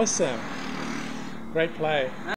Awesome. Great play.